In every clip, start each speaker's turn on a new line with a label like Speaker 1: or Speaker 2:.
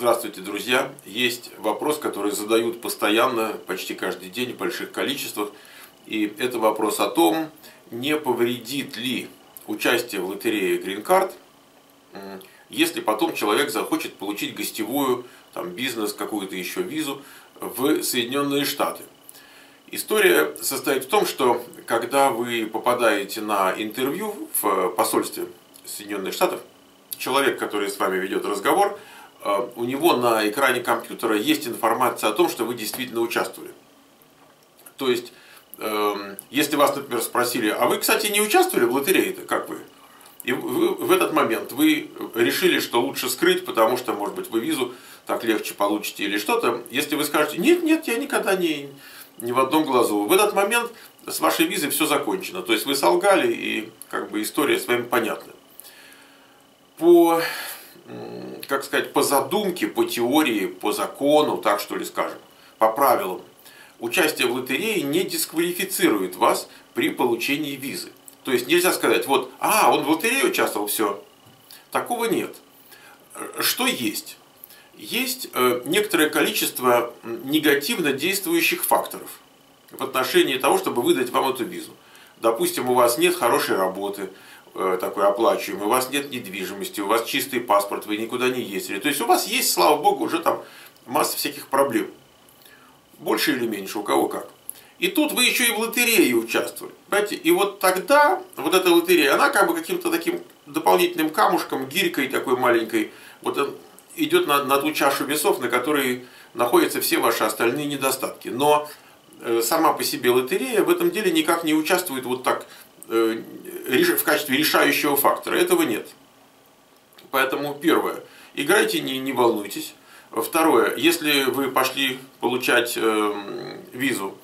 Speaker 1: Здравствуйте, друзья! Есть вопрос, который задают постоянно, почти каждый день в больших количествах. И это вопрос о том, не повредит ли участие в лотерее Green Card, если потом человек захочет получить гостевую, там, бизнес, какую-то еще визу в Соединенные Штаты. История состоит в том, что когда вы попадаете на интервью в посольстве Соединенных Штатов, человек, который с вами ведет разговор, э, у него на экране компьютера есть информация о том, что вы действительно участвовали. То есть, эм, если вас, например, спросили, а вы, кстати, не участвовали в лотерее-то, как вы? И в этот момент вы решили, что лучше скрыть, потому что, может быть, вы визу так легче получите или что-то. Если вы скажете, нет, нет, я никогда не, ни в одном глазу. В этот момент с вашей визой все закончено. То есть вы солгали, и как бы история с вами понятна по, как сказать, по задумке, по теории, по закону, так что ли скажем, по правилам, участие в лотерее не дисквалифицирует вас при получении визы. То есть нельзя сказать, вот, а, он в лотерее участвовал, все. Такого нет. Что есть? Есть э, некоторое количество негативно действующих факторов в отношении того, чтобы выдать вам эту визу. Допустим, у вас нет хорошей работы, такой оплачиваемый, у вас нет недвижимости, у вас чистый паспорт, вы никуда не ездили. То есть у вас есть, слава богу, уже там масса всяких проблем. Больше или меньше, у кого как. И тут вы еще и в лотерее участвовали. Понимаете? И вот тогда вот эта лотерея, она как бы каким-то таким дополнительным камушком, гирькой такой маленькой, вот идет на, на ту чашу весов, на которой находятся все ваши остальные недостатки. Но э, сама по себе лотерея в этом деле никак не участвует вот так Э, в качестве решающего фактора. Этого нет. Поэтому первое, играйте, не, не волнуйтесь. Второе, если вы пошли получать э, визу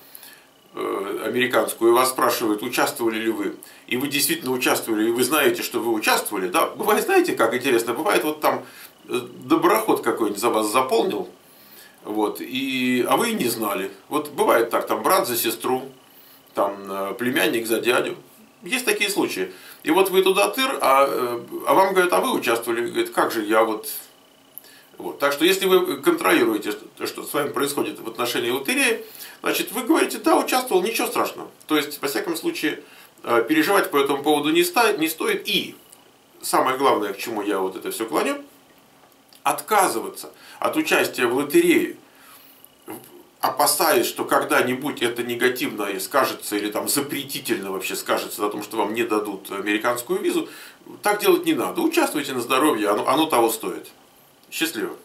Speaker 1: э, американскую, и вас спрашивают, участвовали ли вы, и вы действительно участвовали, и вы знаете, что вы участвовали, да, бывает, знаете, как интересно, бывает вот там э, доброход какой-нибудь за вас заполнил, вот, и, а вы и не знали. Вот бывает так, там брат за сестру, там э, племянник за дядю, есть такие случаи. И вот вы туда тыр, а, э, а вам говорят, а вы участвовали. Говорит, как же я вот... Вот. Так что если вы контролируете, что, что с вами происходит в отношении лотереи, значит вы говорите, да, участвовал, ничего страшного. То есть, во всяком случае, э, переживать по этому поводу не, ста, не стоит. И самое главное, к чему я вот это все клоню, отказываться от участия в лотерее опасаясь, что когда-нибудь это негативно скажется или там запретительно вообще скажется о том, что вам не дадут американскую визу, так делать не надо. Участвуйте на здоровье, оно, оно того стоит. Счастливо.